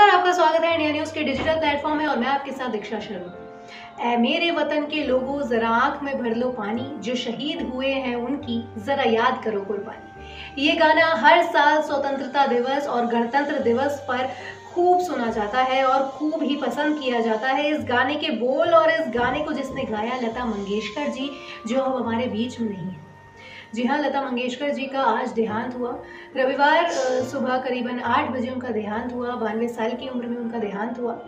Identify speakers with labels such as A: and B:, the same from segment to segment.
A: नमस्कार, आपका स्वागत है इंडिया न्यूज़ के डिजिटल प्लेटफॉर्म में और मैं आपके साथ दीक्षा शर्मा। ऐ मेरे वतन के लोगों, जरा आँख में भर लो पानी, जो शहीद हुए हैं उनकी जरा याद करो कुर्बानी ये गाना हर साल स्वतंत्रता दिवस और गणतंत्र दिवस पर खूब सुना जाता है और खूब ही पसंद किया जाता है। इस गाने के बोल और इस गाने को जिसने गाया, लता मंगेशकर जी, जो अब हमारे बीच में नहीं है। जी हाँ लता मंगेशकर जी का आज देहांत हुआ। रविवार सुबह करीबन आठ बजे उनका देहांत हुआ, बानवे साल की उम्र में उनका देहांत हुआ।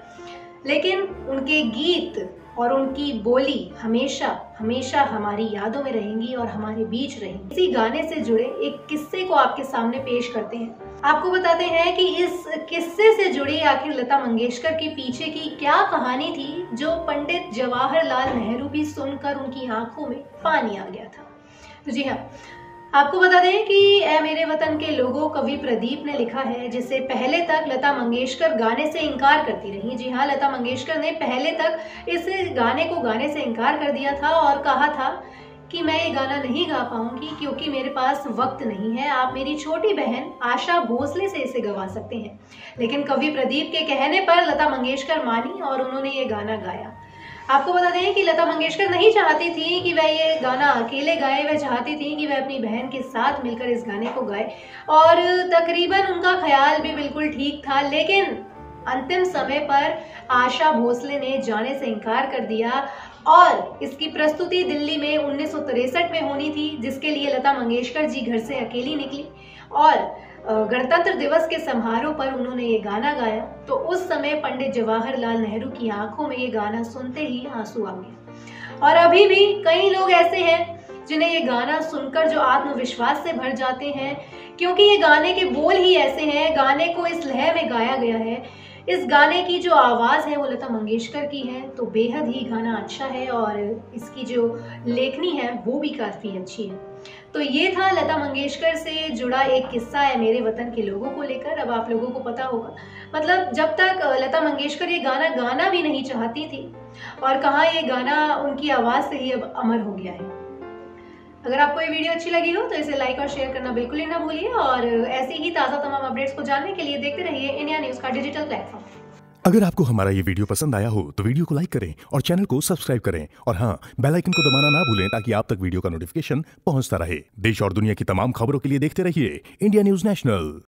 A: लेकिन उनके गीत और उनकी बोली हमेशा हमेशा हमारी यादों में रहेंगी और हमारे बीच रहेंगी। इसी गाने से जुड़े एक किस्से को आपके सामने पेश करते हैं। आपको बताते हैं कि इस किस्से से जुड़ी आखिर लता मंगेशकर के पीछे की क्या कहानी थी, जो पंडित जवाहरलाल नेहरू भी सुनकर उनकी आँखों में पानी आ गया था। तो जी हाँ आपको बता दें कि ए मेरे वतन के लोगों, कवि प्रदीप ने लिखा है, जिसे पहले तक लता मंगेशकर गाने से इनकार करती रही। जी हाँ लता मंगेशकर ने पहले तक इस गाने को गाने से इनकार कर दिया था और कहा था कि मैं ये गाना नहीं गा पाऊँगी क्योंकि मेरे पास वक्त नहीं है। आप मेरी छोटी बहन आशा भोसले से इसे गवा सकते हैं। लेकिन कवि प्रदीप के कहने पर लता मंगेशकर मानी और उन्होंने ये गाना गाया। आपको बता दें कि लता मंगेशकर नहीं चाहती थी कि वह ये गाना अकेले गाए। वह चाहती थी कि वह अपनी बहन के साथ मिलकर इस गाने को गाए। और तकरीबन उनका ख्याल भी बिल्कुल ठीक था, लेकिन अंतिम समय पर आशा भोसले ने जाने से इनकार कर दिया। और इसकी प्रस्तुति दिल्ली में उन्नीस में होनी थी, जिसके लिए लता मंगेशकर जी घर से अकेली निकली। और गणतंत्र दिवस के समारोह पर उन्होंने ये गाना गाया तो उस समय पंडित जवाहरलाल नेहरू की आँखों में ये गाना सुनते ही आँसू आ गए। और अभी भी कई लोग ऐसे हैं जिन्हें ये गाना सुनकर जो आत्मविश्वास से भर जाते हैं, क्योंकि ये गाने के बोल ही ऐसे हैं, गाने को इस लय में गाया गया है इस गाने की जो आवाज़ है वो लता मंगेशकर की है तो बेहद ही गाना अच्छा है और इसकी जो लेखनी है वो भी काफ़ी अच्छी है। तो ये था लता मंगेशकर से जुड़ा एक किस्सा है मेरे वतन के लोगों को लेकर। अब आप लोगों को पता होगा मतलब जब तक लता मंगेशकर ये गाना गाना भी नहीं चाहती थी और कहाँ ये गाना उनकी आवाज़ से ही अब अमर हो गया है। अगर आपको ये वीडियो अच्छी लगी हो तो इसे लाइक और शेयर करना बिल्कुल ही ना भूलिए और ऐसे ही ताज़ा तमाम अपडेट्स को जानने के लिए देखते रहिए इंडिया न्यूज़ का डिजिटल प्लेटफॉर्म
B: अगर आपको हमारा ये वीडियो पसंद आया हो तो वीडियो को लाइक करें और चैनल को सब्सक्राइब करें। और हाँ बेल आइकन को दबाना ना भूलें ताकि आप तक वीडियो का नोटिफिकेशन पहुँचता रहे। देश और दुनिया की तमाम खबरों के लिए देखते रहिए इंडिया न्यूज़ नेशनल।